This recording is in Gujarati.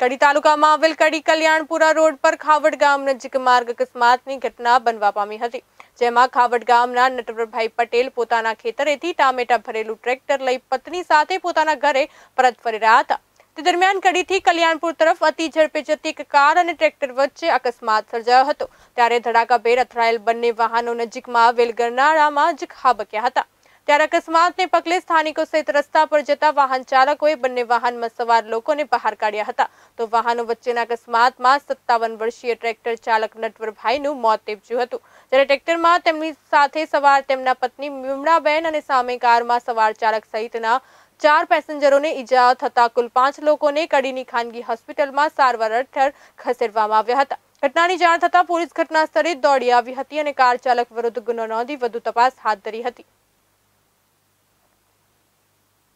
કડી તાલુકામાં આવેલ કડી કલ્યાણપુરા રોડ પર ખાવડ ગામ નજીક માર્ગ અકસ્માતની ઘટના બનવા પામી હતી, જેમાં ખાવડ ગામના નટવરભાઈ પટેલ પોતાના ખેતરેથી ટામેટા ભરેલું ટ્રેક્ટર લઈ પત્ની સાથે પોતાના ઘરે પરત ફરી રહ્યા હતા. તે દરમિયાન કડીથી કલ્યાણપુર તરફ અતિ ઝડપે જતી એક કાર અને ટ્રેક્ટર વચ્ચે અકસ્માત સર્જાયો હતો. ત્યારે ધડાકાભેર અથડાયેલ બંને વાહનો નજીકમાં આવેલ ગરનાળામાં જ ખાબક્યા હતા. ત્યારે અકસ્માતને પગલે સ્થાનિકો સહિત રસ્તા પર જતા વાહન ચાલકોએ બંને વાહનમાં સવાર લોકોને બહાર કાઢ્યા હતા. તો વાહનો વચ્ચેના અકસ્માતમાં સત્તાવન વર્ષીય ટ્રેક્ટર ચાલક નટવરભાઈનું મોત નીપજ્યું હતું. જ્યારે ટ્રેક્ટરમાં તેમની સાથે સવાર તેમના પત્ની મીમડાબેન અને સામે કારમાં સવાર ચાલક સહિતના ચાર પેસેન્જરોને ઈજા થતા કુલ પાંચ લોકોને કડીની ખાનગી હોસ્પિટલમાં સારવાર હેઠળ ખસેડવામાં આવ્યા હતા. ઘટનાની જાણ થતાં પોલીસ ઘટના સ્થળે દોડી આવી હતી અને કાર ચાલક વિરુદ્ધ ગુનો નોંધી વધુ તપાસ હાથ ધરી હતી.